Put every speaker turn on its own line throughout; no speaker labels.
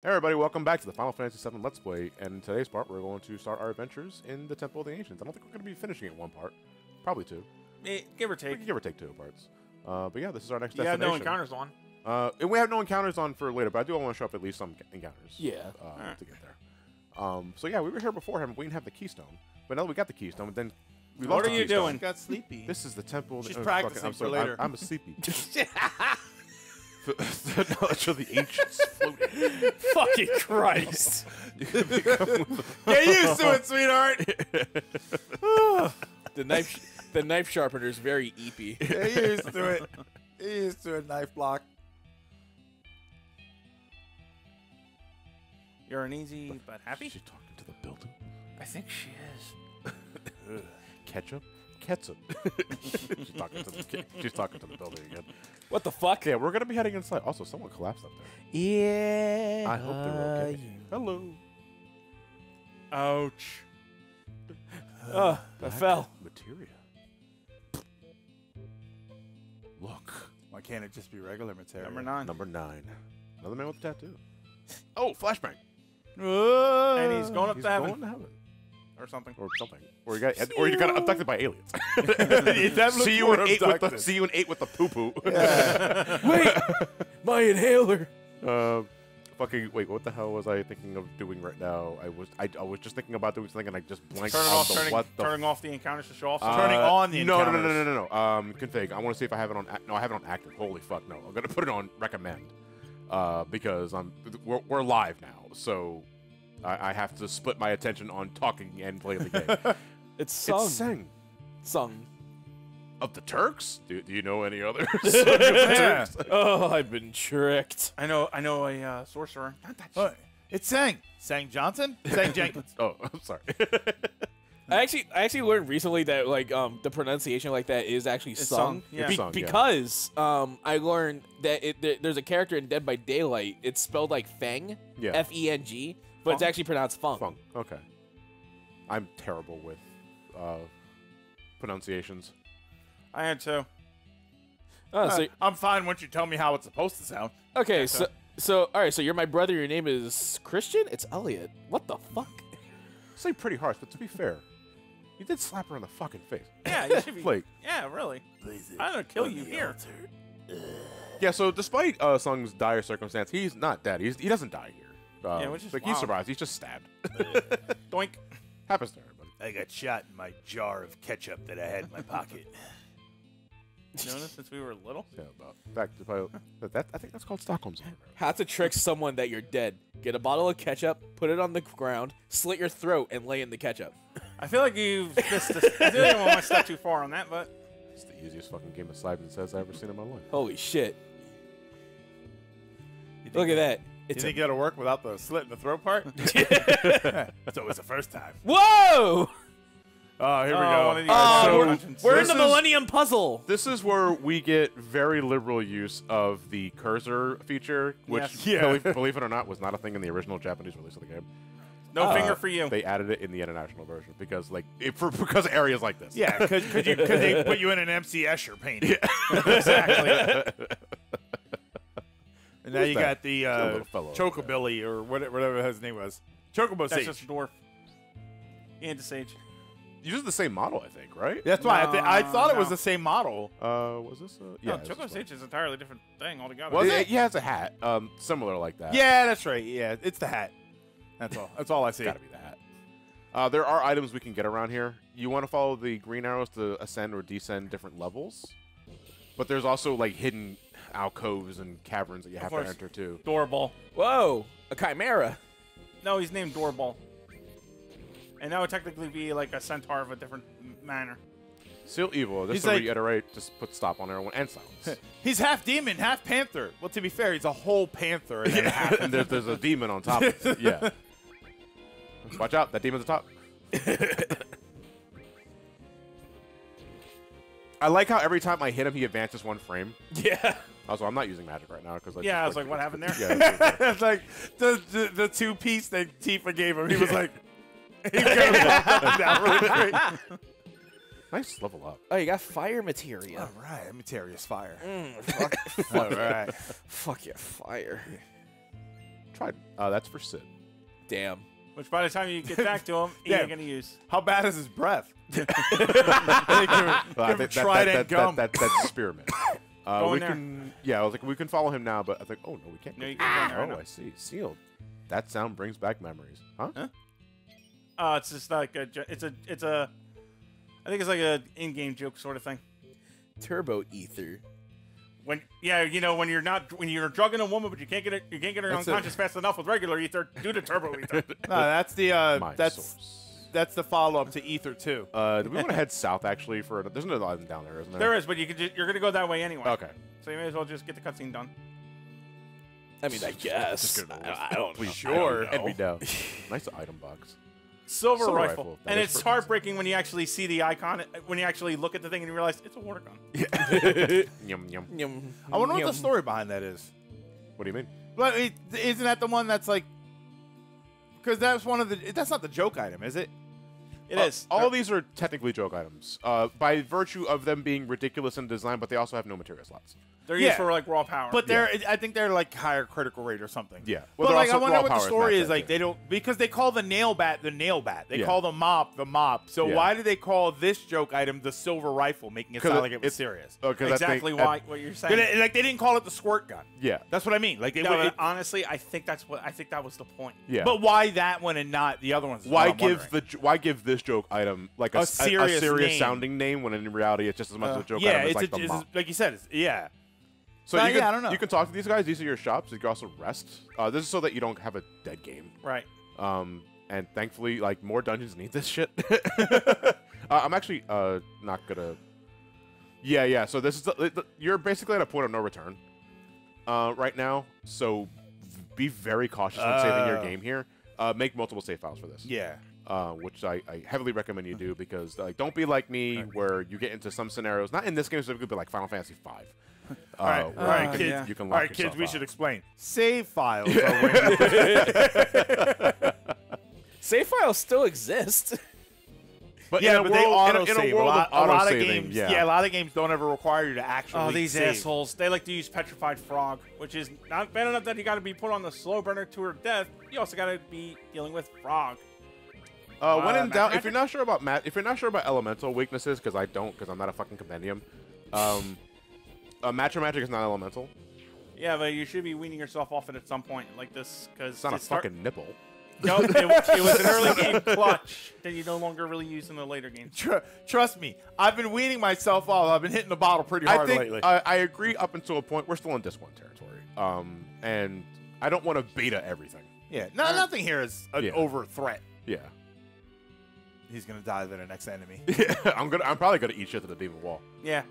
Hey everybody, welcome back to the Final Fantasy VII Let's Play, and in today's part we're going to start our adventures in the Temple of the Ancients. I don't think we're going to be finishing it one part. Probably two.
Eh, give or take.
give or take two parts. Uh, but yeah, this is our next
You have no encounters on.
Uh, and we have no encounters on for later, but I do want to show up at least some encounters.
Yeah.
Uh,
Alright.
To get there. Um, so yeah, we were here beforehand, but we didn't have the keystone. But now that we got the keystone, then we
What
lost
are
the
you
keystone.
doing?
got sleepy.
This is the temple.
She's
oh,
practicing
I'm
for
sorry,
later.
I'm, I'm a sleepy. the knowledge of the ancients floating.
Fucking Christ.
Get used to it, sweetheart.
the knife sh- the knife sharpener is very eepy.
Get used to it. Get used to it, knife block.
You're uneasy but happy.
She talking to the building.
I think she is.
Ketchup? Ketchup. she's, talking to the, she's talking to the building again.
What the fuck?
Yeah, we're going to be heading inside. Also, someone collapsed up there.
Yeah.
I hope they're okay. Uh, Hello.
Ouch.
Oh, I fell.
Materia. Look.
Why can't it just be regular material?
Number nine.
Number nine. Another man with a tattoo. Oh, flashbang.
And he's going up
He's
to heaven
going to heaven.
Or something.
Or something. Or you got, or you got abducted by aliens. see you in eight with the see you in eight with the poo poo.
Wait, my inhaler.
Uh, fucking wait, what the hell was I thinking of doing right now? I was I, I was just thinking about doing something and I just blanked
Turning
on
off,
the
turning,
what the
turning off the encounters to show off.
Uh,
Turning on the
no, no, no, no, no, no, no. Um, config. I want to see if I have it on. No, I have it on active. Holy fuck, no! I'm gonna put it on recommend, uh, because I'm we're, we're live now, so I, I have to split my attention on talking and playing the game.
It's sung.
It's sang
sung.
of the Turks. Do, do you know any others?
Yeah.
Oh, I've been tricked.
I know. I know a uh, sorcerer. Not that
What? It's Sang. Sang Johnson? Sang Jenkins.
oh, I'm sorry.
I actually, I actually learned recently that like um the pronunciation like that is actually
It's
sung.
sung, yeah.
Be-
Sung, yeah.
because um I learned that it there, there's a character in Dead by Daylight. It's spelled like Feng,
Yeah.
F E N G, but it's actually pronounced Funk.
Funk. Okay. I'm terrible with uh, pronunciations.
I am too.
Oh, so
Uh, I'm fine once you tell me how it's supposed to sound.
okay, so so all right, so you're my brother. Your name is Christian. It's Elliot. What the fuck?
Say pretty harsh, but to be fair, you did slap her in the fucking face.
Yeah, you should be.
Like,
yeah, really. I'm gonna kill you here.
yeah. So despite uh, Tseng's dire circumstance, he's not dead. He's, he doesn't die here. Um,
Yeah, which is
like he
wild.
survives. He's just stabbed.
Doink.
Happens to everybody.
I got shot in my jar of ketchup that I had in my pocket.
You know this since we were little.
Yeah, about back to probably, that, that. I think that's called Stockholm syndrome.
How to trick someone that you're dead? Get a bottle of ketchup, put it on the ground, slit your throat, and lay in the ketchup.
I feel like you've missed this. I feel like I went a step too far on that, but
It's the easiest fucking game of Simon Says I've ever seen in my life.
Holy shit!
You think
Look at that.
You
It's
think
a,
that'll work without the slit in the throat part? That's always the first time.
whoa!
Oh, here we
Oh,
go.
one
Oh, we're,
Dungeons.
we're in
This
the
is-
Millennium Puzzle.
This is where we get very liberal use of the cursor feature, which,
Yes.
Yeah.
believe, believe it or not, was not a thing in the original Japanese release of the game.
no
Uh,
finger for you.
They added it in the international version because, like, it, for because of areas like this.
Yeah, because they put you in an MC Escher painting.
exactly.
And now
Who's
you
that?
got the
That
uh,
little fellow
Chocobilly or whatever, whatever his name was. Chocobo
That's
Sage.
just a dwarf. And a sage.
Uses the same model, I think, right?
That's why I, th- I
No,
thait it was
no.
the same model.
Uh, was this? Uh, yeah,
no,
this Chocobo
Sage is an entirely different thing altogether.
right.
Was
it?
it?
He has a hat, um, similar like that.
Yeah, that's right. Yeah, it's the hat. That's all. That's all I see.
gotta be the hat. Uh, there are items we can get around here. You want to follow the green arrows to ascend or descend different levels, but there's also like hidden alcoves and caverns that you have to
course.
enter too.
Doorbull.
Whoa! A chimera.
No, he's named Doorbull. And that would technically be like a centaur of a different manner.
Seal evil. Just
He's
to
like-
reiterate, just put stop on everyone and silence.
He's half demon, half panther. Well, to be fair, he's a whole panther. And then half.
and there's, there's a demon on top of it. Yeah. Watch out, that demon's on top. I like how every time I hit him, he advances one frame.
Yeah.
Also, I'm not using magic right now because like,
Yeah, I was like, what happened there?
Yeah,
it's like the, the the two piece that Tifa gave him. He was like, he kind of walked up and down really
nice level up.
Oh, you got fire materia.
All right, Materius fire.
Mm, fuck,
All right.
fuck yeah, fire.
tried. Uh, that's for Sid.
Damn.
Which by the time you get back to him, he
Yeah.
ain't gonna use.
How bad is his breath?
Well, I
Give him
think that- that-
trident
that- that-
gum.
that- that's spearmint. Uh,
Go
we
there.
can, yeah, I was like, we can follow him now, but I think, oh no, we can't.
No,
go
you can't
that.
go in there,
Oh,
know.
I see. Sealed. That sound brings back memories, huh?
Huh? Uh, it's just like a, it's a, it's a, I think it's like a in-game joke sort of thing.
Turbo ether.
When, yeah, you know, when you're not, when you're drugging a woman, but you can't get it, you can't get her
That's it.
unconscious fast enough with regular ether, do the turbo ether.
No, that's the uh,
My
that's
source.
That's the follow up to Ether two.
Uh, do we want to head south actually? For there's another item down there, isn't there?
there is, but you could, ju- you're gonna go that way anyway.
Okay.
So you may as well just get the cutscene done.
I mean, I guess.
get rid of
I, I don't know.
Sure.
And we
know.
know. nice item box.
Silver,
Silver
rifle,
rifle,
and it's
perfect.
heartbreaking when you actually see the icon, when you actually look at the thing and you realize it's a water gun.
Yum yum.
Yum,
I wonder what the story behind that is.
What do you mean?
But it, isn't that the one that's like? Because that's one of the. That's not the joke item, is it?
It
Uh,
is.
All of these are technically joke items, uh, by virtue of them being ridiculous in design, but they also have no material slots.
They're
yeah.
used for like raw power.
But they're. I think they're like higher critical rate or something.
Yeah.
but
Well, they're
like, I wonder what the
power is
story is. Like they don't because they call the nail bat the nail bat. They
Yeah.
call the mop the mop. So
Yeah.
why do they call this joke item the silver rifle, making it sound
it-
like it was serious?
Oh, 'cause
exactly
think-
why what you're saying.
They- like they didn't call it the squirt gun.
yeah.
That's what I mean. Like it,
No,
it-
honestly, I think that's what I think that was the point.
Yeah.
But why that one and not the other ones?
why give the j- why give this joke item like a
serious
serious
name.
sounding name when in reality it's just as much
Uh,
a joke
yeah,
item as
it's,
like
a,
the
it's
mop.
like you said. Yeah,
So you can,
yeah, I don't know.
You can talk to these guys. These are your shops. You can also rest. Uh, this is so that you don't have a dead game.
Right.
Um, and thankfully, like more dungeons need this shit. uh, I'm actually uh not gonna. Yeah, yeah. So this is the, the- you're basically at a point of no return, uh, right now. So be very cautious when saving your
Oh.
game here. Uh, make multiple save files for this.
yeah.
uh, which I, I heavily recommend you do because like don't be like me where you get into some scenarios, not in this game specifically, but like Final Fantasy V. Uh,
All right,
where
all right, kids.
yeah.
You can
All
lock
right, kids. We
out.
should explain. Save files. are
Save files still exist.
But
yeah,
in a
but they
world, in a-
auto
in a
save.
world
a lot,
of
a lot of games.
yeah.
a lot of games don't ever require you to actually.
Oh, these
save.
assholes. They like to use petrified frog, which is not bad enough that you got to be put on the slow burner to her death. You also got to be dealing with frog.
Uh, when
Uh,
in doubt, if you're not sure about mat, if you're not sure about elemental weaknesses, because I don't, because I'm not a fucking compendium. Um, uh, Matra Magic is not elemental.
Yeah, but you should be weaning yourself off it at some point like this because
It's not a fucking nipple.
No, it, it was an early game clutch that you no longer really use in the later games.
Tr- trust me, I've been weaning myself off. I've been hitting the bottle pretty hard
I think
lately.
I, I agree up until a point. We're still in disc one territory. Um, and I don't want to beta everything.
yeah, no, nothing here is an
Yeah.
over threat.
Yeah.
He's gonna die to the next enemy.
Yeah, I'm gonna. I'm probably gonna eat shit to the demon wall.
Yeah.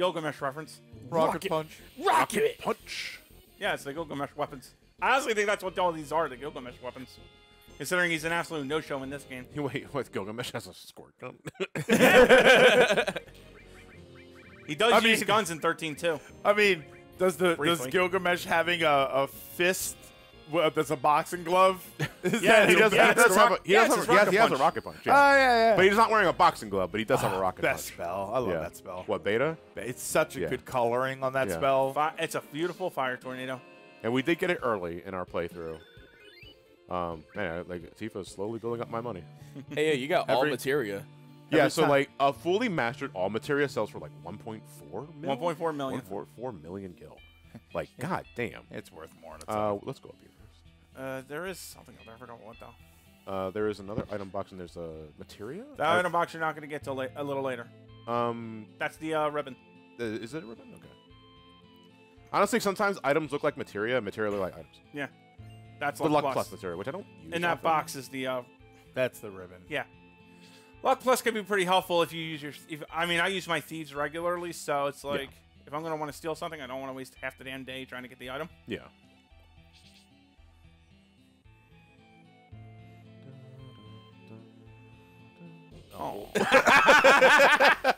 Gilgamesh reference.
Rocket punch.
Rocket.
Punch.
Yeah, it's the Gilgamesh weapons. I honestly think that's what all these are, the Gilgamesh weapons. Considering he's an absolute no-show in this game.
Wait, what? Gilgamesh has a squirt gun.
He does
I
use
mean-
guns in 13 too.
I mean, does the does Gilgamesh having a, a fist w- that's a boxing glove? Is
Yeah,
that
he does,
yeah,
he does have a, he
yeah,
does
it's
have,
his
he has, he has
rocket
a
punch.
rocket punch.
Oh
Yeah.
yeah, yeah.
But he's not wearing a boxing glove, but he does have a rocket
Best
punch.
spell. I love
yeah.
that spell.
What beta?
It's such a
Yeah.
good coloring on that
Yeah.
spell.
Fi- It's a beautiful fire tornado.
And we did get it early in our playthrough. Um, man, like Tifa's slowly building up my money.
Hey, yeah, you got all
Every-
materia.
Yeah, so
time.
like a fully mastered all materia sells for like 1.4 million.
1.4 million.
1.4 million gil. Like, god damn.
It's worth more. On its own.
Uh, let's go up here first.
Uh, there is something up there. I forgot what though.
Uh, there is another item box and there's a materia.
That
I-
item box you're not going to get till la- a little later.
Um,
That's the uh, ribbon.
uh, is it a ribbon? Okay. Honestly, sometimes items look like materia, materia look like items.
Yeah. That's
The
luck,
luck
plus.
plus materia, which I don't use.
In that
often.
box is the uh,
That's the ribbon.
yeah. Luck plus can be pretty helpful if you use your. If, I mean, I use my thieves regularly, so it's like if I'm going to want to steal something, I don't want to waste half the damn day trying to get the item.
Yeah.
Oh.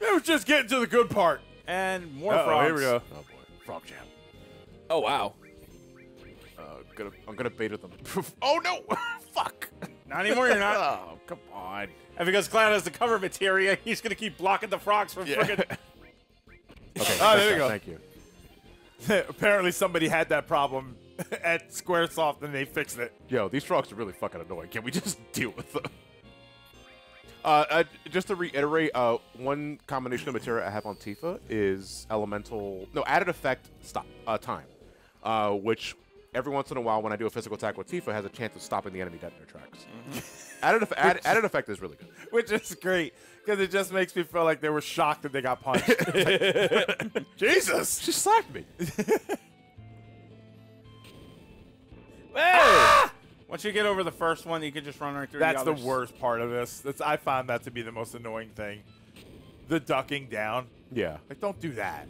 It was just getting to the good part.
and more
Uh-oh,
frogs.
here we go.
Oh boy, frog jam.
Oh wow.
Uh, gonna, I'm gonna beta them. oh no! Fuck!
Not anymore. You're not.
Oh come on!
and because Cloud has the cover materia, he's going to keep blocking the frogs from
Yeah.
friggin'
Okay.
Oh, there we go.
Thank you.
Apparently, somebody had that problem at SquareSoft and they fixed it.
Yo, these frogs are really fucking annoying. Can we just deal with them? Uh, uh, just to reiterate, uh, one combination of material I have on Tifa is elemental, no, added effect stop uh, time, uh, which every once in a while when I do a physical attack with Tifa has a chance of stopping the enemy dead in their tracks. added, eff- add, added effect is really good.
Which is great because it just makes me feel like they were shocked that they got punched. Jesus!
She slapped me.
Once you get over the first one, you can just run right through
That's
the
the worst part of this. That's I found that to be the most annoying thing. The ducking down.
Yeah.
Like, don't do that.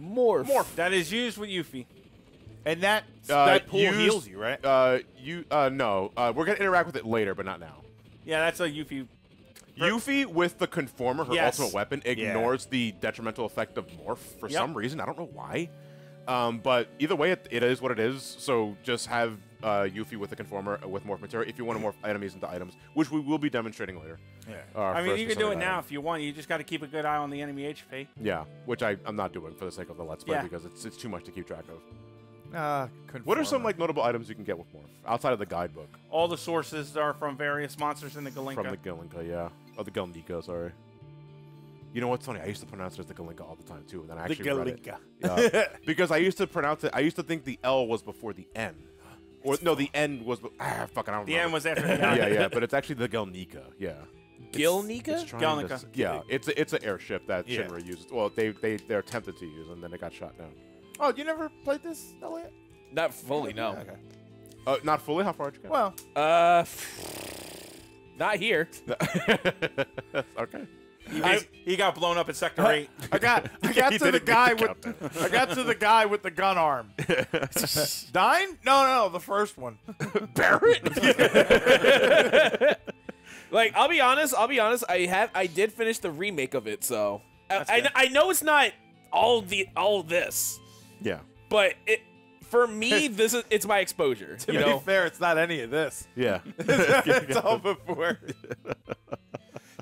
Morph.
Morph. That is used with Yuffie.
And that
Uh,
that pool
use-
heals you, right?
Uh, you uh, no, uh, we're gonna interact with it later, but not now.
Yeah, that's a Yuffie.
Yuffie with the conformer, her
Yes.
ultimate weapon, ignores the detrimental effect of morph for
Yep.
some reason. I don't know why. Um, but either way, it, it is what it is. So just have uh, Yuffie with the conformer uh, with morph material if you want to morph enemies into items, which we will be demonstrating later.
Yeah.
Uh,
I mean, you can do it
persona
now if you want. You just got to keep a good eye on the enemy HP.
Yeah, which I, I'm not doing for the sake of the let's play
Yeah.
because it's it's too much to keep track of.
Uh,
What are some like notable items you can get with morph outside of the guidebook
All the sources are from various monsters in the Galinka.
from the Galinka? Yeah, oh the Galnika, sorry. You know what's funny? I used to pronounce it as the Galinka all the time too, and then I
the
actually read it.
Galinka?
Yeah. because I used to pronounce it. I used to think the L was before the N, or no, the N was. be- Ah, fucking, I don't
the
remember.
end was after the
yeah, yeah, but it's actually the Galnika. Yeah.
Gilnika?
It's trying
Galnica.
s- yeah, it's a, it's an airship that
Yeah.
Shinra uses. Well, they they they're attempted to use, and then it got shot down.
Oh, you never played this, Elliot?
Not fully, no.
Okay.
Uh, not fully. How far did you get?
Well,
Uh, not here.
okay.
He, got blown up at Sector 8.
I got I got
He
to the
didn't make
guy
the
with I got to the guy with the gun arm. Nine? No, no, no, the first one. Barret?
Like, I'll be honest. I'll be honest. I have. I did finish the remake of it, so I,
That's
I,
good.
I know it's not all the all this,
Yeah.
but it for me this is it's my exposure.
To
you
be
know.
fair, it's not any of this.
Yeah.
it's all before.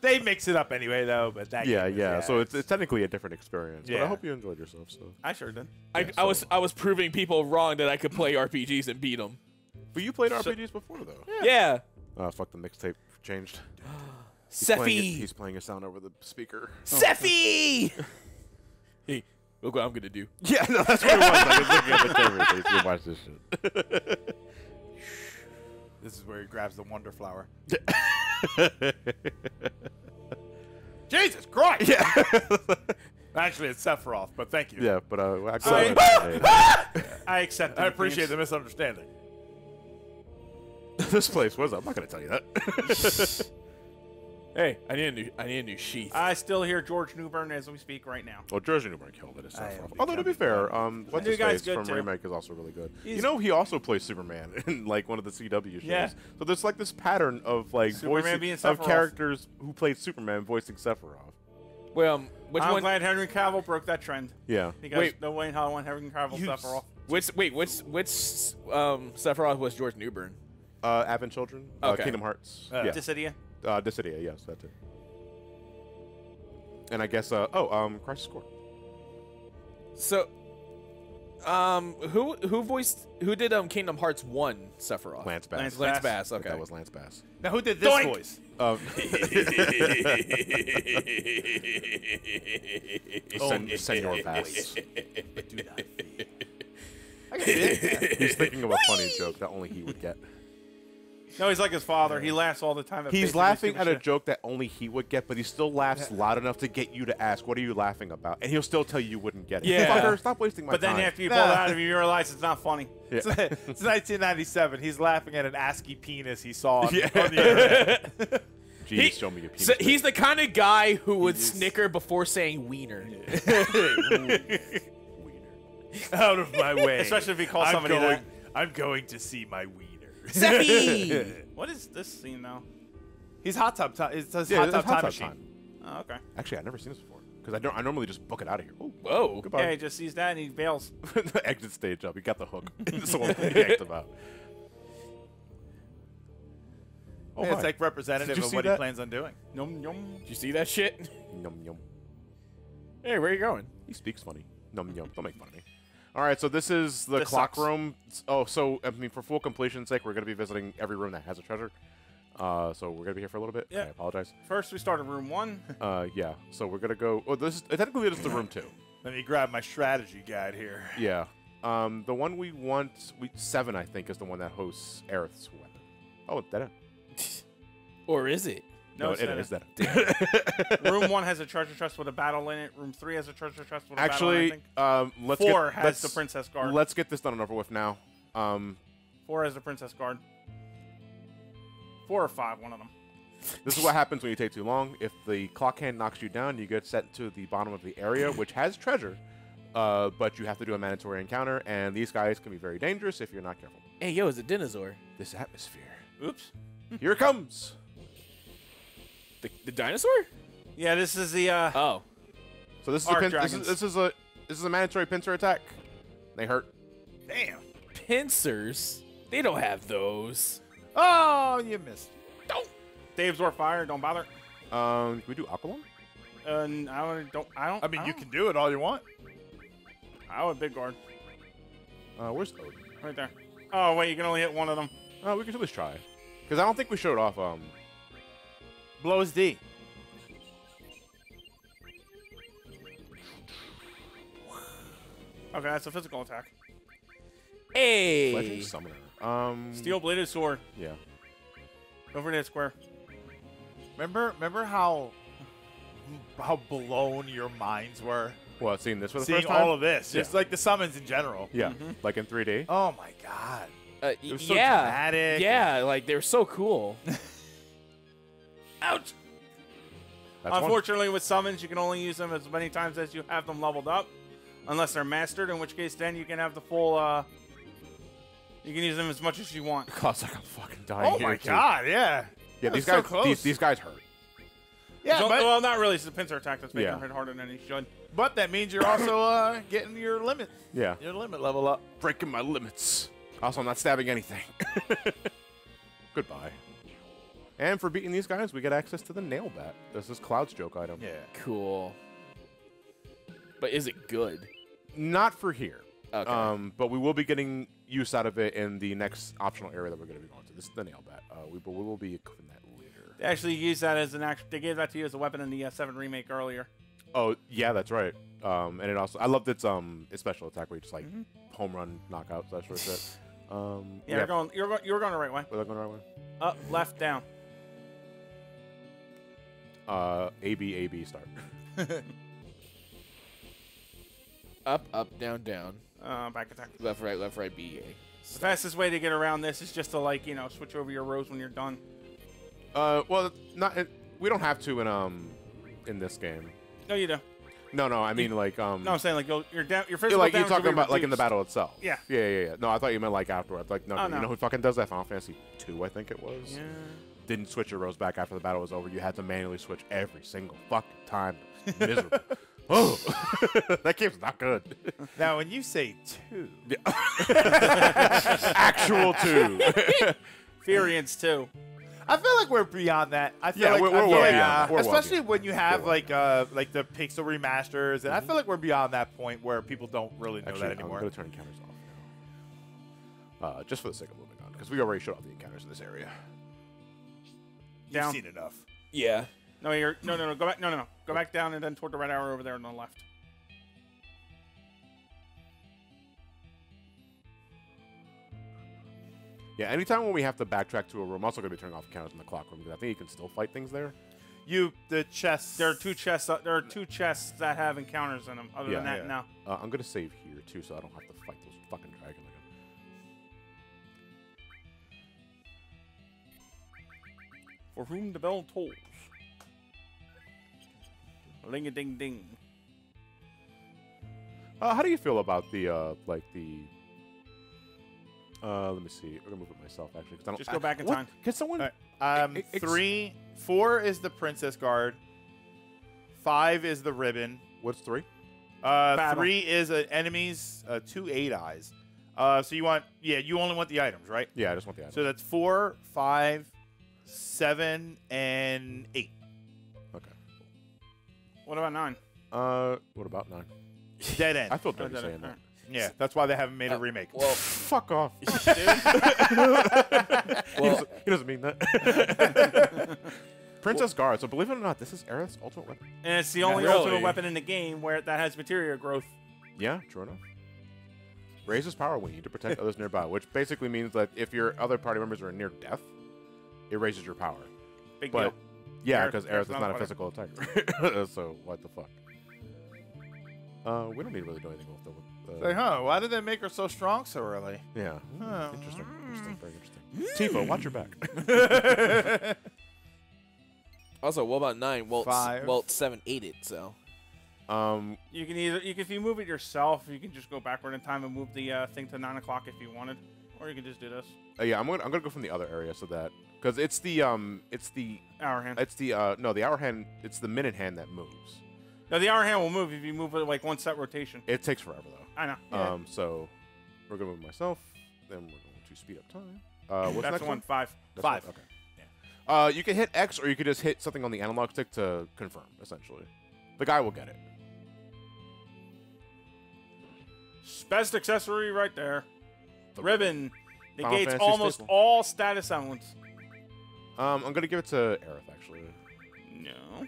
They mix it up anyway, though. But that
yeah,
game is-
yeah. So it's, it's technically a different experience. Yeah. But I hope you enjoyed yourself. So.
I sure did.
I,
Yeah,
I was I was proving people wrong that I could play RPGs and beat them.
But you played RPGs before though.
Yeah.
Uh, fuck the mixtape changed. He's playing, it, he's playing a sound over the speaker.
Sephi. hey, look what I'm gonna do.
Yeah, no, that's what it was. I was looking at the camera. So you can watch this shit.
This is where he grabs the Wonder Flower. Jesus Christ!
yeah.
Actually, it's Sephiroth, but thank you.
yeah, but uh, I,
Sorry.
I,
I accept
I appreciate the misunderstanding.
this place was. I'm not gonna tell you that.
Hey, I need a new I need a new sheath.
I still hear George Newbern as we speak right now.
well, Jersey Newbern killed it. It's
I
not
am.
Although to be fair, um, what's
new
his
guy's
face
good,
from
too.
remake is also really good. you know, he also plays Superman in like one of the CW shows.
Yeah.
So there's like this pattern of like
Superman
voicing
being
of characters who played Superman voicing Sephiroth.
well, um, which
I'm
one?
glad Henry Cavill broke that trend.
Yeah.
Because
Wait.
no way in hell I want Henry Cavill
You
stuff off.
Which wait, which which um Sephiroth was George Newbern?
Uh, Advent Children. Uh,
Okay.
Kingdom Hearts.
Uh,
yeah.
Dissidia.
Uh, Dissidia, yes, that's it. And I guess, uh, oh, um, Crisis Core.
So, um, who who voiced who did um Kingdom Hearts one Sephiroth?
Lance Bass.
Lance
Lance
Bass.
Bass. Okay.
That was Lance Bass.
Now, who did this
Doink!
voice?
Um,
Oh,
Sen- Senor Bass.
I can it.
He's thinking of a funny joke that only he would get.
No, he's like his father. He laughs all the time. At
He's laughing at a
shit.
joke that only he would get, but he still laughs loud enough to get you to ask, "What are you laughing about?" And he'll still tell you you wouldn't get it.
Yeah.
Fucker, stop wasting my
But then after you pull
Nah.
it out of you, you realize it's not funny.
Yeah.
It's, it's 1997. He's laughing at an ASCII penis he saw on,
Yeah.
on the internet.
Jeez,
He-
show me your penis.
So he's the kind of guy who would
He is-
snicker before saying wiener.
Out of my way.
Especially if he calls
I'm
somebody
going,
that.
I'm going to see my wiener.
Sephi.
What is this scene now?
He's hot tub time. It says
yeah,
hot
that's
tub time
tub
machine.
time.
Oh, okay.
Actually, I've never seen this before because I don't. I normally just book it out of here. Oh,
Whoa.
goodbye.
Yeah, he just sees that and he bails.
Exit stage up. He got the hook. That's the one thing he yanked about. Oh,
Yeah, it's
hi.
like representative of what
that?
he plans on doing.
Yum yum.
Did you see that shit?
Yum, yum.
Hey, where are you going?
He speaks funny. No, no, don't make fun of me. All right, so this is the
This
clock
sucks.
room. Oh, so I mean, for full completion's sake, we're gonna be visiting every room that has a treasure. Uh, so we're gonna be here for a little bit.
Yeah.
I apologize.
First, we start in room one.
Uh, yeah. So we're gonna go. Oh, this is technically this is the room two.
Let me grab my strategy guide here.
Yeah. Um, the one we want, we seven, I think, is the one that hosts Aerith's weapon. Oh, that.
Or is it?
No,
it
it's
is
not.
that.
room one has a treasure chest with a battle in it. Room three has a treasure chest with a battle in it.
Actually, um, let's
Four
get,
has
let's,
the princess guard.
Let's get this done and over with now. Um,
Four has the princess guard. Four or five, one of them.
This is what happens when you take too long. If the clock hand knocks you down, you get sent to the bottom of the area, which has treasure, uh, but you have to do a mandatory encounter, and these guys can be very dangerous if you're not careful.
Hey, yo, it's a dinosaur.
This atmosphere.
Oops.
Here it comes.
The, the dinosaur?
Yeah, this is the. Uh,
Oh.
So this is, a
Arc
pin- this, is, this is a this is a mandatory pincer attack. They hurt.
Damn.
Pincers? They don't have those.
Oh, you missed. Don't.
Dave's or fire. Don't bother.
Um, can we do Aqualung?
Uh, n- I don't. don't I don't.
I mean, you
don't-
can do it all you want.
I would big guard
Uh, where's Odin?
right there. Oh wait, you can only hit one of them.
Uh, we can at least try. Because I don't think we showed off. Um,
Blows D.
Okay, that's a physical attack.
Hey.
Fledgling Summoner. Um,
Steel bladed sword.
Yeah.
Over that square.
Remember, remember how how blown your minds were
Well, Seeing this for the
seeing
first time?
all of this,
Yeah.
just like the summons in general.
yeah.
Mhm.
Like in 3D.
Oh my god,
Uh, y-
it was so
yeah.
dramatic.
Yeah, like they're so cool.
Ouch.
That's one.
Unfortunately, with summons, you can only use them as many times as you have them leveled up, unless they're mastered. In which case, then you can have the full. uh You can use them as much as you want.
Costs like I'm fucking dying.
Oh
here,
my
too.
god, yeah.
Yeah,
That
these
was so
guys.
close.
these, these guys hurt.
Yeah,
So-
but,
well, not really. It's the pincer attack that's making
Yeah.
him hit harder than he should.
but that means you're also uh, getting your limit,
Yeah.
your limit level up.
Breaking my limits. Also, I'm not stabbing anything. Goodbye. And for beating these guys, we get access to the nail bat. This is Cloud's joke item.
Yeah.
Cool. But is it good?
Not for here.
Okay.
Um, but we will be getting use out of it in the next optional area that we're going to be going to. This is the nail bat. Uh, we, but we will be equipping that later.
They actually used that as an act. They gave that to you as a weapon in the uh, Seven remake earlier.
Oh yeah, that's right. Um, and it also I loved its um its special attack where you just like
Mhm.
home run knockouts that sort of shit. Um,
Yeah, you're going. You're going. You're going the right way.
We're going the right way.
Up, left, down.
Uh, A B A B start.
up, up, down, down.
Uh, back attack.
Left, right, left, right, B, A.
The fastest way to get around this is just to like you know switch over your rows when you're done.
Uh, well, not it, we don't have to in um in this game.
No, you do.
No, no, I mean like um.
No, I'm saying like you'll, you're down. Your physical
like you're talking
be
about like in the battle itself.
Yeah.
Yeah, yeah, yeah. No, I thought you meant like afterwards. Like no,
Oh,
you know who fucking does that? Final Fantasy two, I think it was.
Yeah.
Didn't switch your rows back after the battle was over. You had to manually switch every single fucking time. It was miserable. oh, that game's not good.
Now, when you say two,
Actual two.
Furians too.
I feel like we're beyond that. I feel
Yeah,
like,
we're-
I
we're
feel
well
like-
beyond. We're
especially
beyond.
when you have
We're well Mm-hmm.
like uh like the pixel remasters, and I feel like we're beyond that point where people don't really know
Actually,
that
I'm
anymore.
gonna turn encounters off now. Uh, just for the sake of moving on, because we already showed off the encounters in this area.
You've
Down.
seen enough.
Yeah.
No, you're no, no, no. Go back. No, no, no. Go back down and then toward the red arrow over there on the left.
Yeah, anytime when we have to backtrack to a room, I'm also gonna be turning off encounters in the clock room because I think you can still fight things there.
You the chest.
There are two chests. uh, There are two chests that have encounters in them. Other
Yeah.
than that,
Yeah.
no.
Uh, I'm gonna save here too, so I don't have to fight those fucking dragons
For whom the bell tolls. Ling a ding ding.
Uh, how do you feel about the uh, like the? Uh, let me see. I'm gonna move it myself actually. 'cause I don't,
Just go
I-
back in
what?
time.
Can someone?
All right. Um,
Ex- ex-
three, four is the princess guard. Five is the ribbon.
What's three?
Uh, three is uh, enemies. Uh, two eight eyes. Uh, so you want yeah, you only want the items, right?
Yeah, I just want the items.
So that's four, five, seven, and eight.
okay.
What about nine?
Uh, what about nine?
Dead end.
I feel
Oh,
dirty
did
saying that.
Yeah, that's why they haven't made a
Uh,
remake.
Well,
Fuck off. he,
well,
doesn't, he doesn't mean that. Princess Guard. So believe it or not, this is Aerith's ultimate weapon.
And it's the only
Really?
ultimate weapon in the game where that has materia growth.
Yeah, true enough. Raises power when you need to protect others nearby, which basically means that if your other party members are near death, it raises your power.
Big
But
deal.
yeah, because
Aerith's
Aerith is
not
not
a
a physical attacker. so what the fuck? Uh, we don't need to really do anything with the. With the
Like, huh? Why did they make her so strong so early?
Yeah.
Huh.
Interesting. Interesting. Very interesting. Tifa, watch your back.
also, what about nine? Well, it's-
Five.
well, seven ate it. So
Um,
You can either you can, if you move it yourself, you can just go backward in time and move the uh, thing to nine o'clock if you wanted, or you can just do this.
uh, yeah, I'm gonna I'm gonna go from the other area so that because it's the um it's the
Hour hand.
it's the uh no the hour hand it's the minute hand that moves.
Now the hour hand will move if you move it like one set rotation.
It takes forever though.
I know.
Um, so we're gonna move myself. Then we're going to speed up time. Uh, what's the
That's
next
one
one?
five.
That's
Five.
one? Okay. Uh, you can hit X or you could just hit something on the analog stick to confirm. Essentially, the guy will get it.
Best accessory right there.
The
Ribbon
Final
negates almost
staple.
all status elements.
Um, I'm gonna give it to Aerith actually.
No.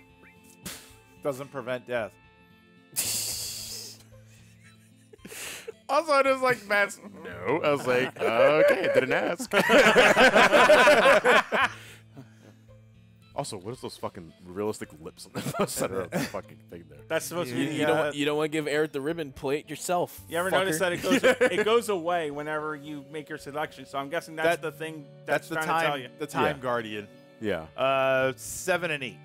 Doesn't prevent death. also, it is like Matt's.
No, I was like, okay, didn't ask. also, what is those fucking realistic lips on the center of the fucking thing there?
That's supposed to be
you, you
uh,
don't want- you don't want to give Eric the ribbon. plate yourself.
You ever
fucker.
notice that it goes it goes away whenever you make your selection? So I'm guessing that's
That-
the thing
That's
that's,
the
trying
time.
to tell you.
The time
Yeah.
guardian.
Yeah.
Uh, seven and eight.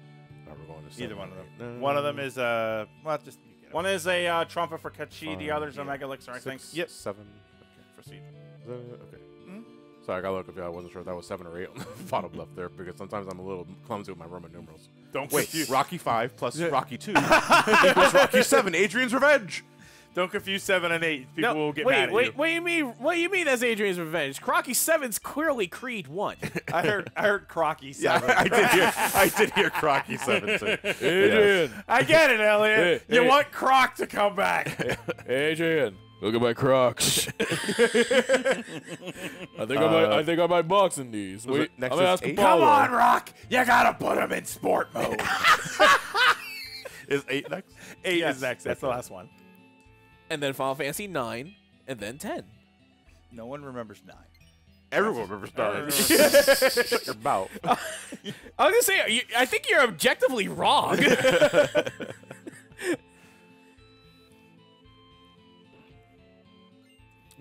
Now we're going to
Either one of them.
eight, nine,
One of them is uh. Well, just you get it.
One is a uh, trumpet for Kachi, the
Fine,
other's a
yeah.
Mega Elixir, I think.
six,
Yep.
Seven.
Proceed.
Okay. Is that? Okay. Sorry, I got to look if I wasn't sure if that was seven or eight on the bottom left there because sometimes I'm a little clumsy with my Roman numerals.
Don't
Wait,
confuse.
Rocky five plus Rocky two equals Rocky seven. Adrian's Revenge.
Don't confuse seven and eight. People
No,
will get
wait,
mad at
wait,
you.
what do you mean? What do you mean? That's Adrian's revenge. Crocky Seven's clearly Creed One.
I heard. I heard Crocky
Yeah,
seven.
I, I did hear. I did hear Crocky seven too.
Adrian,
I get it, Elliot.
Hey,
you
hey.
want Croc to come back.
Adrian, look at my Crocs. I think I might.
Uh,
I think I might boxing these. Wait,
it next
I'm gonna
is
ask
eight?
Apollo.
come on, Rock. You gotta put them in sport mode.
Is eight next?
eight
Yes.
is next. That's the last one.
And then Final Fantasy Nine, and then Ten.
No one remembers nine.
Everyone remembers nine.
Uh,
Shut your mouth.
I was gonna say, you, I think you're objectively wrong.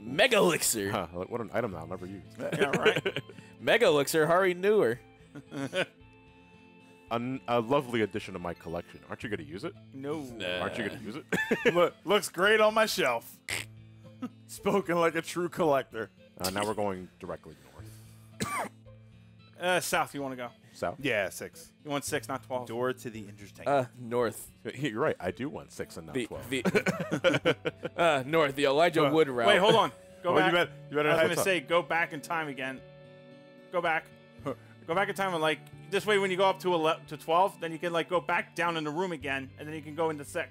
Mega Elixir.
Huh, what an item that I'll never use.
yeah, right.
Mega Elixir, Hari newer.
A lovely addition to my collection. Aren't you going to use it?
No.
Aren't you going to use it?
Look, looks great on my shelf. Spoken like a true collector.
uh, now we're going directly north.
Uh, south, you want to go?
South?
Yeah, six.
You want six, not 12.
Door to the interesting.
Uh, north.
You're right. I do want six and not
The,
12.
the uh, north. The Elijah
Uh,
Wood route.
Wait, hold on. Go
Well,
back.
you better, you better
I was going to say, go back in time again. Go back. go back in time and, like, this way when you go up to 11, to 12, then you can, like, go back down in the room again, and then you can go into 6.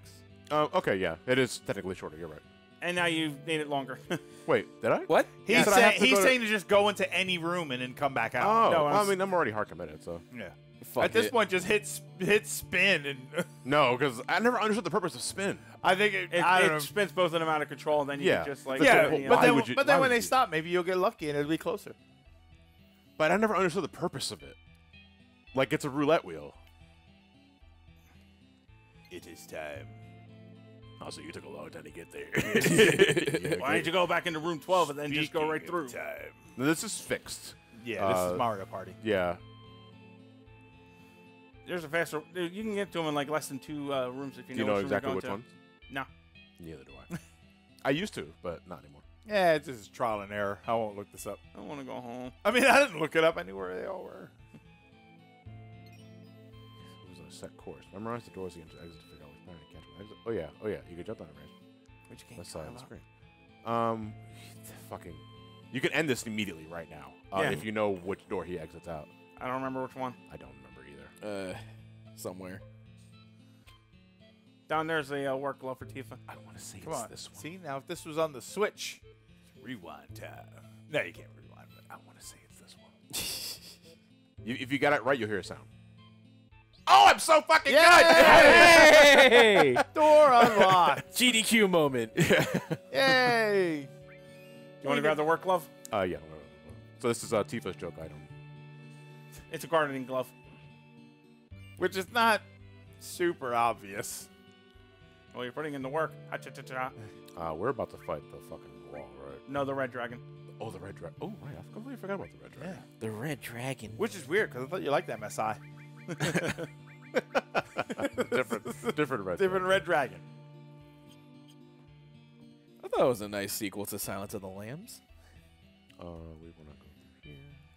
Uh, okay, yeah. It is technically shorter. You're right.
And now you've made it longer.
Wait, did I?
What?
He's,
Yeah, but I
saying,
to
he's
to-
saying to just go into any room and then come back
Oh,
out.
No,
well,
I'm
I mean, I'm already hard committed, so.
Yeah.
Fuck
At this
it.
point, just hit hit spin, and
No, because I never understood the purpose of spin.
I think it,
It,
I
it spins both of them out of control, and then you
Yeah.
can just, like,
yeah,
then-
yeah,
but then,
you-
but then when they
you?
stop, maybe you'll get lucky and it'll be closer.
But I never understood the purpose of it. Like, it's a roulette wheel.
It is time.
Also, you took a long time to get there.
Why didn't you go back into room 12 and then just go right through?
Time.
This is fixed.
Yeah, this
Uh,
is Mario Party.
Yeah.
There's a faster. You can get to them in like less than two uh, rooms if you
Do you
know,
know
which you're
exactly
going
which
to.
ones?
No.
Neither do I. I used to, but not anymore.
Yeah, it's just trial and error. I won't look this up.
I want to go home.
I mean, I didn't look it up. I knew where they all were.
It was a set course. Memorize the doors against exit to figure out which pattern to catch. Exit. Oh yeah, oh yeah. You can jump down the range.
Which game?
Left side of the screen. Um, fucking. You can end this immediately right now uh,
Yeah.
if you know which door he exits out.
I don't remember which one.
I don't remember either.
Uh, somewhere.
Down there's a uh, work glove for Tifa.
I don't want to say
Come
it's
on.
this one.
See, now if this was on the Switch, rewind time. No, you can't rewind. But
I want to say it's this one. you, if you got it right, you'll hear a sound. I'm so fucking
Hey!
Door unlocked.
GDQ moment.
Yay!
Do You want to grab the work glove?
good. Uh, yeah. So this is a Tifa's joke item.
It's a gardening glove.
Which is not super obvious.
Well, you're putting in the work. Ha-cha-cha-cha.
Uh, we're about to fight the fucking wall, right?
No, the red dragon.
Oh, the red dragon. Oh, right. I completely forgot about the red dragon.
The red dragon.
Which is weird because I thought you liked that Masai.
different, different red.
Different red dragon.
I thought it was a nice sequel to Silence of the Lambs.
Uh, we want to go here.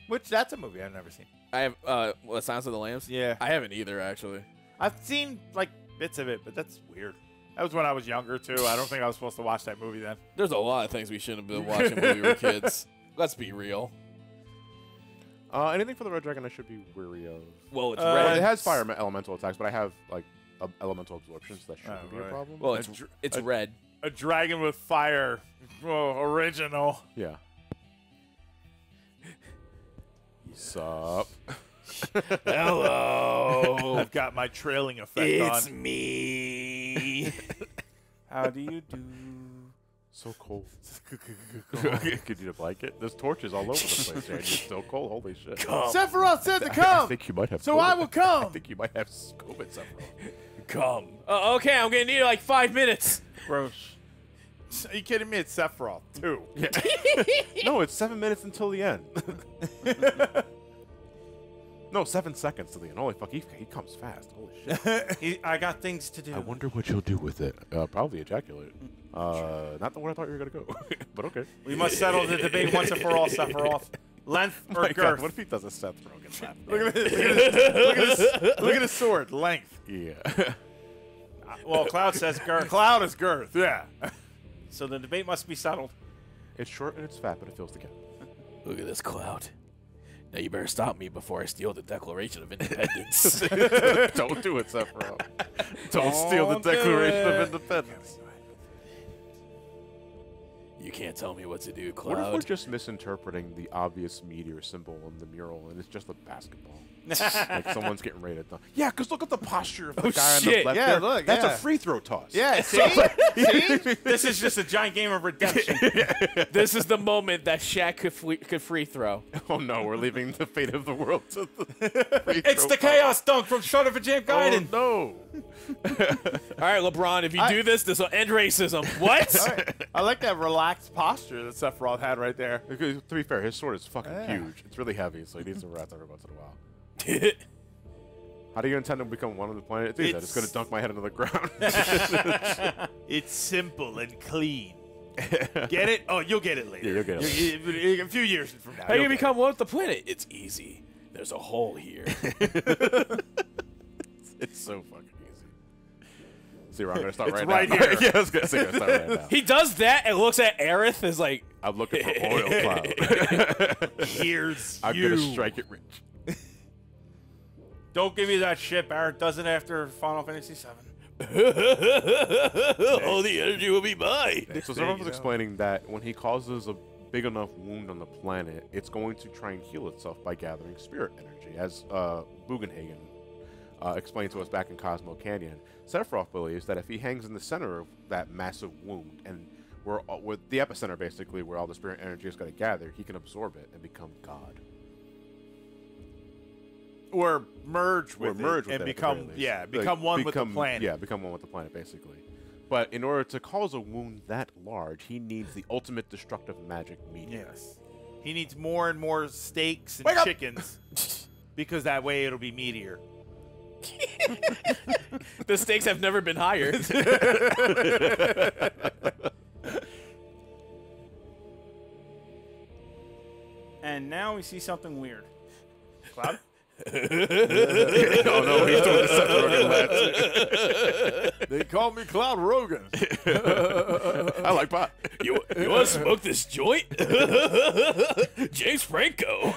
Which that's a movie I've never seen.
I have uh, what, Silence of the Lambs.
Yeah.
I haven't either actually.
I've seen like bits of it, but that's weird. That was when I was younger too. I don't think I was supposed to watch that movie then.
There's a lot of things we shouldn't have been watching when we were kids. Let's be real.
Uh, anything for the red dragon I should be weary of.
Well, it's
Uh,
Well, it has fire me- elemental attacks, but I have like uh, elemental absorptions. That shouldn't
Oh,
be a problem.
well, it's
dr-
it's
a-
red.
A dragon with fire. Oh, original.
yeah. Sup?
Hello.
I've got my trailing effect on.
me.
How do you do?
So cold. Could you blanket? There's torches all over the place, and you're still cold. Holy shit!
Sephiroth said to come.
I
come,
think you might have.
so I
COVID.
will
I think you might have COVID, Sephiroth.
Come. Uh, okay, I'm gonna need like five minutes.
Gross.
Are you kidding me? It's Sephiroth too.
no, it's seven minutes until the end. no, seven seconds to the end. Holy fuck, he, he comes fast. Holy shit.
He, I got things to do.
I wonder what you'll do with it. Uh, probably ejaculate. Uh, not the one I thought you were gonna go, but okay.
We must settle the debate once and for all, Sephiroth. Length or
My God,
girth?
what if he does a Seth Rogen laugh?
Look at this. Look at this. Look at this. His sword length.
yeah.
well, Cloud says girth,
Cloud is girth. Yeah.
so the debate must be settled.
it's short and it's fat, but it fills the gap.
Look at this cloud. Now you better stop me before I steal the Declaration of Independence.
Don't do it, Sephiroth. Don't steal the
Don't do
Declaration of. Independence.
You can't tell me what to do,
What if we're just misinterpreting the obvious meteor symbol on the mural and it's just a basketball? like someone's getting ready to dunk. Yeah, because look at the posture of the
Oh,
guy on
shit.
the left
Yeah,
there.
look,
That's
yeah.
a free throw toss.
Yeah. See. see.
This is just a giant game of redemption.
this is the moment that Shaq could, fle- could free throw.
Oh no, we're leaving the fate of the world to the free
it's
throw
the
toss.
chaos dunk from Shut Up and Jam
Oh
Gaiden.
no.
All right, LeBron, if you
I-
do this, this will end racism. What?
I like that relaxed posture that Sephiroth had right there.
To be fair, his sword is fucking
Yeah.
huge. It's really heavy, so he needs to rest every once in a while. How do you intend to become one of the planet? Dude, I'm just gonna dunk my head into the ground.
It's simple and clean. Get it? Oh, you'll get it later.
Yeah, you'll get it
You- you- a few years from now.
How do you become one with the planet? It's easy. There's a hole here.
it's so fucking easy. See where I'm gonna start
It's
right,
right
now.
here.
yeah, I was gonna say I'm gonna start right now.
he does that and looks at Aerith as like,
I'm looking for oil cloud.
it. Here's
I'm
you.
gonna strike it rich.
Don't give me that shit. Barret does it after Final Fantasy VII.
all the energy will be mine.
So
There
was
go.
explaining that when he causes a big enough wound on the planet, it's going to try and heal itself by gathering spirit energy, as uh, Bugenhagen uh, explained to us back in Cosmo Canyon. Sephiroth believes that if he hangs in the center of that massive wound and where all- with the epicenter basically where all the spirit energy is going to gather, he can absorb it and become God.
Or merge
Or
with
merge
it
with
and
it at the
become
very least.
yeah, become one with the planet.
Yeah, become one with the planet, basically. But in order to cause a wound that large, he needs the ultimate destructive magic medium.
Yes. He needs more and more steaks and
Wake
chickens because that way it'll be meteor.
The stakes have never been higher.
And now we see something weird. Cloud?
oh no, he's doing the Seth Rogen laugh.
they call me Cloud Rogan.
I like pot.
you, you want to smoke this joint? James Franco.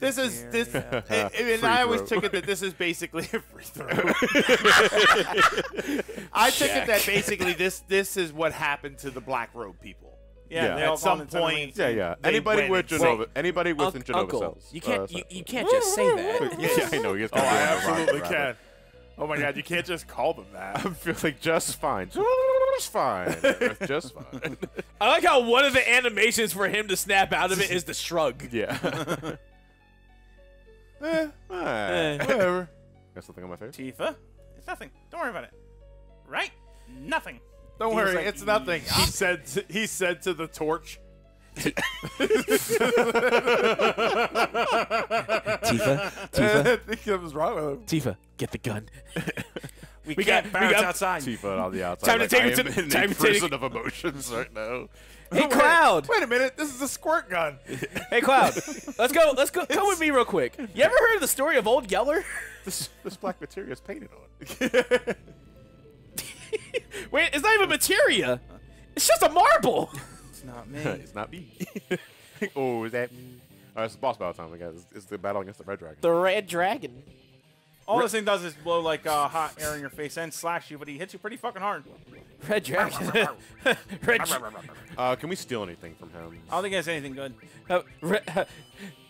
This is this, and, and I always
throw.
took it that this is basically a free throw. I took it that basically this this is what happened to the black robe people.
Yeah,
Yeah.
they
At
all
some point-
Main
Yeah, yeah. Anybody with
and-
Jenova, anybody with
Unc-
Jenova
Uncle,
cells.
you can't
uh,
you, you can't just say that.
yeah, I know. He has
Oh, I absolutely can. Oh my god, you can't just call them that.
I'm feeling just fine. Just fine. just fine.
I like how one of the animations for him to snap out of it is the shrug.
Yeah.
Eh,
Eh,
whatever.
Got something on my face?
Tifa, it's nothing. Don't worry about it. Right? Nothing.
Don't
He
worry,
like,
it's nothing. He ah. said. To, he said to the torch.
Tifa, Tifa,
I think something's wrong with him.
Tifa, get the gun.
We,
We
can't
got-
bounce
we got-
outside.
Tifa on the outside.
Time to take
I
him to
am
the-
in
time
a
to take-
prison of emotions right now.
Hey Cloud,
Wait a minute, this is a squirt gun.
hey Cloud, let's go. Let's go. Come with me real quick. You ever heard of the story of Old Yeller?
This, this black materia is painted on.
Wait, it's not even materia. It's just a marble.
It's not me.
it's not me. oh, is that me? Uh, it's the boss battle time, I guess. It's, it's the battle against the red dragon.
The red dragon.
All this thing does is blow like uh, hot air in your face and slash you, but he hits you pretty fucking hard.
Red dragon. red. dra-
Uh, can we steal anything from him?
I don't think he has anything good.
uh, re- uh,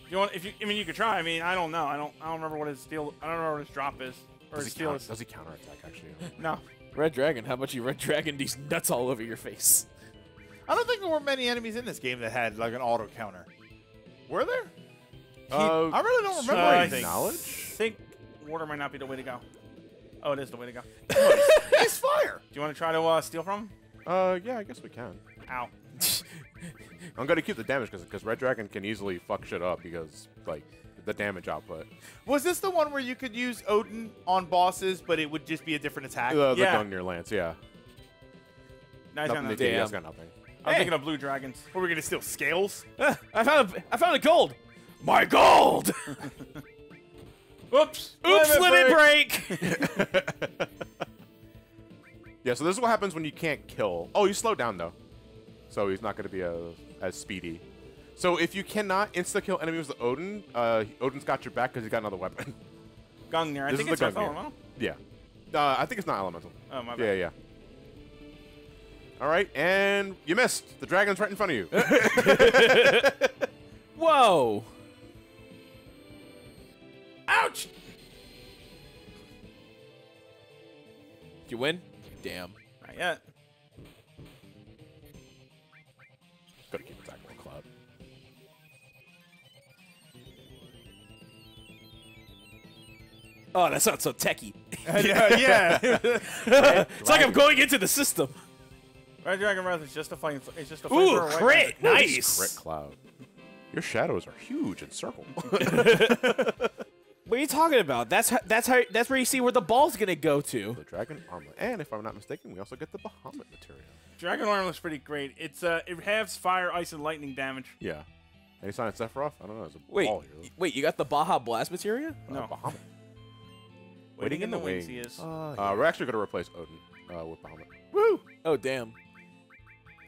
You want? If you, I mean, you could try. I mean, I don't know. I don't. I don't remember what his steal. I don't remember what his drop is or
Does
his
he,
steal
counter,
is.
does he counterattack, actually?
No.
Red dragon. How about you red dragon these nuts all over your face?
I don't think there were many enemies in this game that had like an auto counter. Were there?
Uh,
I really don't remember
Uh,
anything.
I think water might not be the way to go. Oh, it is the way to go. Do
He's fire.
you want to try to uh, steal from him?
Uh, yeah, I guess we can.
Ow.
I'm gonna keep the damage because red dragon can easily fuck shit up because like the damage output.
Was this the one where you could use Odin on bosses, but it would just be a different attack?
The, the
Yeah.
Gungnir Lance, yeah.
Nice
Nothing
on
they
that.
Damn.
it's got nothing.
I'm
Hey.
thinking of blue dragons.
Were we gonna steal scales?
I found a, I found a gold. My gold.
Oops.
Oops, Let it break.
Yeah, so this is what happens when you can't kill. Oh, you slow down though, so he's not gonna be as as speedy. So if you cannot insta kill enemies with Odin, uh, Odin's got your back because he's got another weapon.
Gungnir. I
This
think
is
it's
the
our
Gungnir. yeah, uh, I think it's not elemental.
Oh, my
Yeah,
bad.
yeah. All right, and you missed. The dragon's right in front of you.
Whoa.
Ouch!
Did you win? Damn.
Not yet.
Oh, that sounds so techie.
yeah, yeah.
It's like I'm going into the system.
Red Dragon Breath is just a flame. It's just a
Ooh,
flamethrower away.
crit.
Crit cloud. Your shadows are huge and circle.
What are you talking about? That's how, that's how that's where you see where the ball's gonna go to.
the dragon armlet, and if I'm not mistaken, we also get the Bahamut materia.
Dragon Arm looks pretty great. It's uh, it halves fire, ice, and lightning damage.
Yeah. Any sign of Sephiroth? I don't know. There's a
Wait,
ball here.
wait, you got the Baja Blast materia?
Uh,
No.
Bahamut.
Waiting in the wings,
wings.
he is.
Uh, we're actually going to replace Odin uh, with Bahamut.
Woo! Oh damn.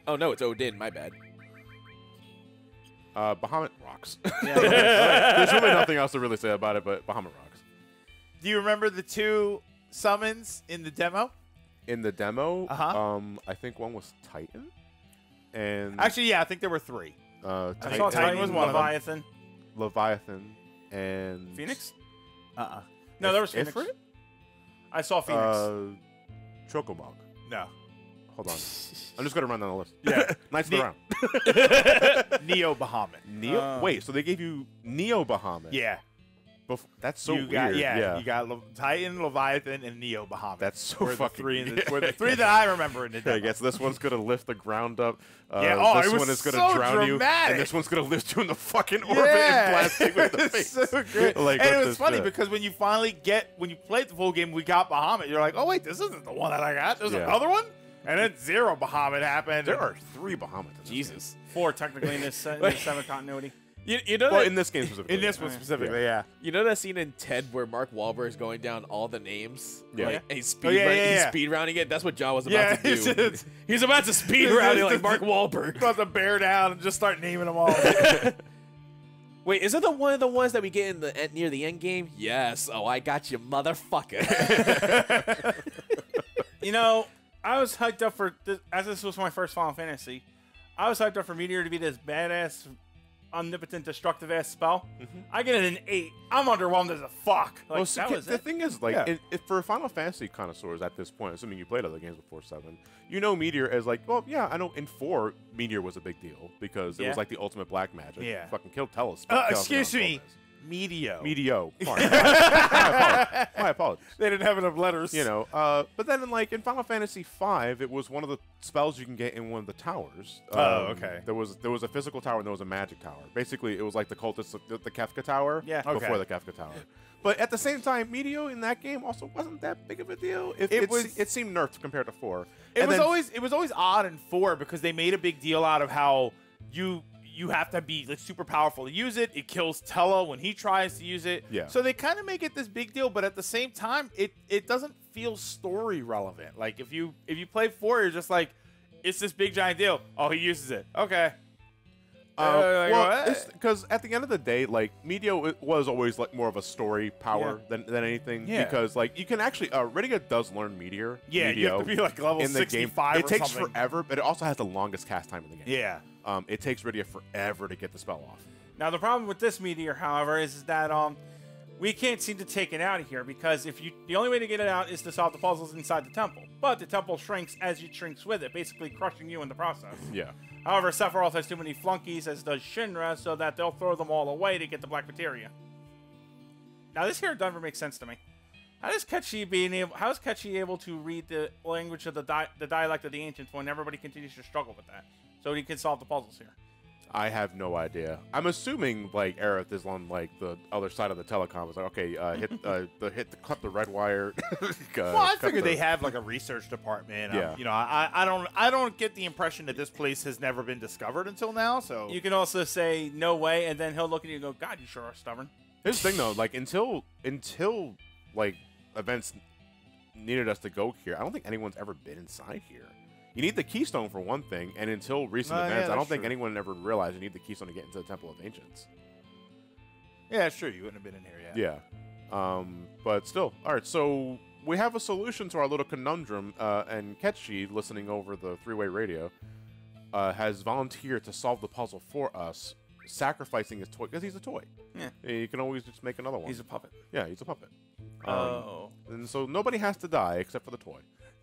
Oh no, it's Odin. My bad.
Uh, Bahamut rocks.
Yeah.
There's really nothing else to really say about it, but Bahamut rocks.
Do you remember the two summons in the demo?
In the demo,
Uh-huh.
um, I think one was Titan, and
Actually, yeah, I think there were three.
uh,
I
Titan,
saw
Titan
Titan,
was one of them.
Leviathan,
Leviathan, and
Phoenix.
Uh-uh.
No, there was Phoenix. I saw Phoenix.
Uh, Chocomog.
No.
Hold on. I'm just going to run down the list.
Yeah.
The
Ne-
Round.
Neo Bahamut.
Neo.
Uh.
Wait, so they gave you Neo Bahamut?
Yeah.
Bef- that's so
you
weird.
got yeah,
yeah.
you got Le- Titan, Leviathan, and Neo Bahamut.
That's so
were the
fucking
three. In the,
weird.
were the three that I remember in the
I guess this one's gonna lift the ground up. Uh,
Yeah, oh,
this
it was
one is gonna
so
drown you, and this one's gonna lift you in the fucking orbit
yeah.
and blast you in the
It's
face.
so great.
Like,
and it was funny
shit?
because when you finally get when you played the full game, we got Bahamut. You're like, oh wait, this isn't the one that I got. There's
Yeah.
another one, and then zero Bahamut happened.
There are three Bahamut. in this
Jesus.
Four technically in this, se- in this seven continuity.
You, you know.
Well,
that,
in this game specifically.
in this one
Yeah.
specifically, yeah.
you know that scene in Ted where Mark Wahlberg is going down all the names?
Yeah.
Like, and he's oh, speed,
Oh, yeah,
run-
yeah,
he's
yeah.
speed rounding it. That's what John was about
Yeah,
to do.
just-
he's about to speed round it
just-
like Mark Wahlberg.
About to bear down and just start naming them all.
Wait, is it the one of the ones that we get in the end, near the end game? Yes. Oh, I got you, motherfucker.
You know, I was hyped up for this, as this was my first Final Fantasy. I was hyped up for Meteor to be this badass, omnipotent, destructive ass spell. I get it an eight. I'm underwhelmed as a fuck. Like
well, see,
that was
the
it.
thing is, like,
Yeah.
it, it- for Final Fantasy connoisseurs at this point, assuming you played other games before seven, you know Meteor as like, well, yeah, I know in four, Meteor was a big deal because it
Yeah.
was like the ultimate black magic.
Yeah.
fucking killed Tellah.
Uh, excuse me, Golbez.
Meteo. Meteo. My, apologies. My apologies.
They didn't have enough letters.
You know, uh, but then in like in Final Fantasy V, it was one of the spells you can get in one of the towers.
Oh,
Um,
okay.
There was there was a physical tower and there was a magic tower. Basically, it was like the cultist, the, the Kefka tower.
Yeah.
Before the Kefka tower. But at the same time, Meteo in that game also wasn't that big of a deal. It,
It
it,
was-
was. It seemed nerfed compared to four.
It
And
was
then-
always it was always odd in four because they made a big deal out of how you you have to be like super powerful to use it. It kills Tellah when he tries to use it.
Yeah.
So they kind of make it this big deal, but at the same time, it it doesn't feel story relevant. Like if you if you play four, you're just like, it's this big giant deal. Oh, he uses it. Okay.
Uh, well,
what?
because at the end of the day, like Meteo was always like more of a story power than, than anything.
Yeah.
Because like you can actually, uh, Renegade does learn Meteor.
Yeah, you have
Meteo
to be like level
in the game.
65
It takes
something.
forever, but it also has the longest cast time in the game.
Yeah.
Um, it takes Rydia forever to get the spell off.
Now the problem with this meteor, however, is, that um we can't seem to take it out of here because if you the only way to get it out is to solve the puzzles inside the temple. But the temple shrinks as it shrinks with it, basically crushing you in the process.
Yeah.
However, Sephiroth has too many flunkies, as does Shinra, so that they'll throw them all away to get the black materia. Now this here never makes sense to me. How does Cait Sith being able? How is Cait Sith able to read the language of the di- the dialect of the ancients when everybody continues to struggle with that? So he can solve the puzzles here.
I have no idea. I'm assuming like Aerith is on like the other side of the telecom. It's like okay, uh, hit uh, the hit the cut the red wire. uh,
Well, I figured they have like a research department. Um,
Yeah.
you know, I, I don't I don't get the impression that this place has never been discovered until now. So
You can also say no way, and then he'll look at you and go, "God, you sure are stubborn."
Here's the thing though, like until until like events needed us to go here, I don't think anyone's ever been inside here. You need the keystone for one thing, and until recent
Uh, yeah,
events, I don't think
true.
anyone ever realized you need the keystone to get into the Temple of Ancients.
yeah, sure, you wouldn't have been in here yet.
Yeah. Um, but still, all right. So we have a solution to our little conundrum, uh, and Cait Sith, listening over the three-way radio, uh, has volunteered to solve the puzzle for us, sacrificing his toy because he's a toy.
Yeah.
You can always just make another one.
He's a puppet.
yeah, he's a puppet. Um,
Oh.
And so nobody has to die except for the toy.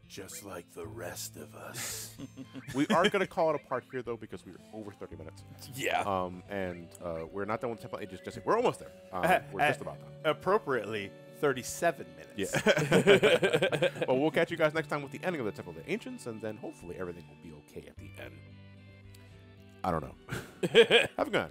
Just like the rest of us.
We are going to call it a part here, though, because we're over 30 minutes.
yeah.
Um, and uh, we're not done with Temple Ages just yet. We're almost there. Um, we're
Uh,
just about done.
Appropriately, 37 minutes.
Yeah. well, we'll catch you guys next time with the ending of the Temple of the Ancients, and then hopefully everything will be okay at the end. I don't know. Have a good night.